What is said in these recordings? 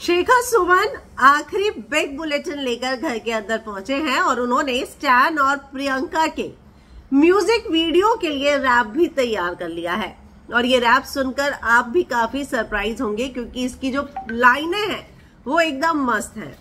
शेखर सुमन आखिरी big bulletin लेकर घर के अंदर पहुँचे हैं और उन्होंने स्टैन और प्रियंका के म्यूज़िक वीडियो के लिए रैप भी तैयार कर लिया है। और ये रैप सुनकर आप भी काफ़ी सरप्राइज़ होंगे क्योंकि इसकी जो लाइनें हैं, वो एकदम मस्त हैं।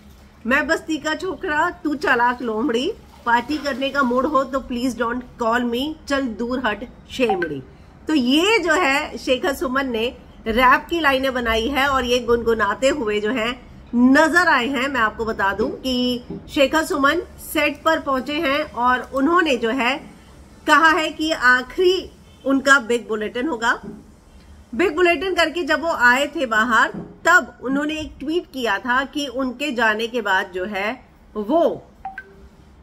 मैं बस्ती का छोकरा तू चलाक लोमड़ी, पार्टी करने का मूड हो तो प्लीज़ डोंट कॉल मी चल दूर हट शेमड़ी। तो ये जो है शेखर सुमन ने रैप की लाइनें बनाई है और ये गुनगुनाते हुए जो है, नज़र आए हैं। मैं आपको बता दूँ कि शेखर सुमन सेट पर पहुँचे हैं और उन्होंने जो है कहा है कि आखिरी उनका बिग बुलेटिन होगा। बिग बुलेटिन करके जब वो आए थे बाहर, तब उन्होंने एक ट्वीट किया था कि उनके जाने के बाद जो है वो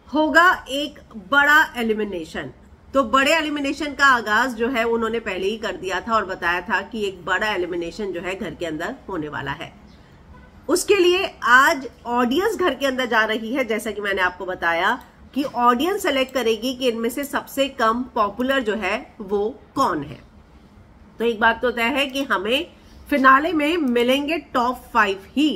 होगा एक बड़ा एलिमिनेशन तो बड़े एलिमिनेशन का आगाज़ जो है उन्होंने पहले ही कर दिया था और बताया था कि एक बड़ा एलिमिनेशन जो है घर के अंदर होने वाला है। उसके लिए आज ऑडियंस घर के अंदर जा रही है, जैसा कि मैंने आपको बताया कि ऑडियंस सेलेक्ट करेगी कि इनमें से सबसे कम पॉपुलर जो है वो कौन है। तो एक बात तो तय है कि हमें फिनाले में मिलेंगे टॉप फाइव ही।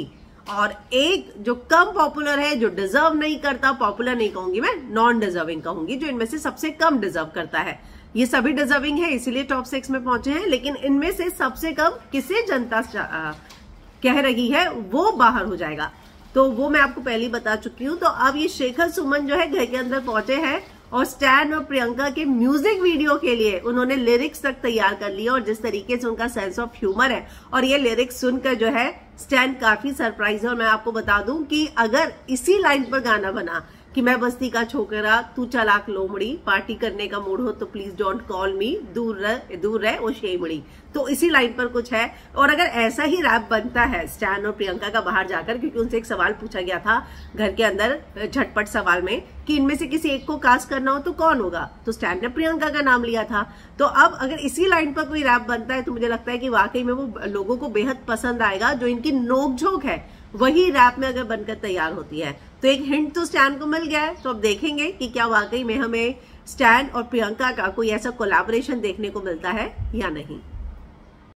और एक जो कम पॉपुलर है, जो डिजर्व नहीं करता पॉपुलर नहीं कहूँगी मैं नॉन डिजर्विंग कहूँगी, जो इनमें से सबसे कम डिजर्व करता है। ये सभी डिजर्विंग है, इसीलिए टॉप सिक्स में पहुँचे हैं, लेकिन इनमें से सबसे कम किसे जनता कह रही है, वो बाहर हो जाएगा। तो वो मैं आपको पहले बता चुकी हूँ। तो अब ये शेखर सुमन जो है, घर के अंदर पहुँचे हैं और स्टैन और प्रियंका के म्यूज़िक वीडियो के लिए उन्होंने लिरिक्स तक तैयार कर लिया और जिस तरीके से उनका सेंस ऑफ़ ह्यूमर है, और ये लिरिक्स सुनकर जो है स्टैन काफ़ी सरप्राइज़ है और मैं आपको बता दूँ कि अगर इसी लाइन पर गाना बना कि मैं बस्ती का छोकरा, तू चलाक लोमड़ी, पार्टी करने का मूड हो तो प्लीज़ डोंट कॉल मी दूर रह दूर रह, वो शेमड़ी। तो इसी लाइन पर कुछ है। और अगर ऐसा ही रैप बनता है स्टैन और प्रियंका का बाहर जाकर, क्योंकि उनसे एक सवाल पूछा गया था घर के अंदर, झटपट सवाल में, कि इनमें से किसी एक को कास्ट करना हो तो कौन होगा? तो स्टैन ने प्रियंका का नाम लिया था। तो अब अगर इसी लाइन पर कोई रैप बनता है तो मुझे लगता है कि वाकई में वो लोगों को बेहद पसंद आएगा, जो इनकी नोकझोंक है। वही रैप में अगर बनकर तैयार होती है। तो एक हिंट तो स्टैन को मिल गया है तो अब देखेंगे कि क्या वाकई में हमें स्टैन और प्रियंका का कोई ऐसा कोलाबोरेशन देखने को मिलता है या नहीं।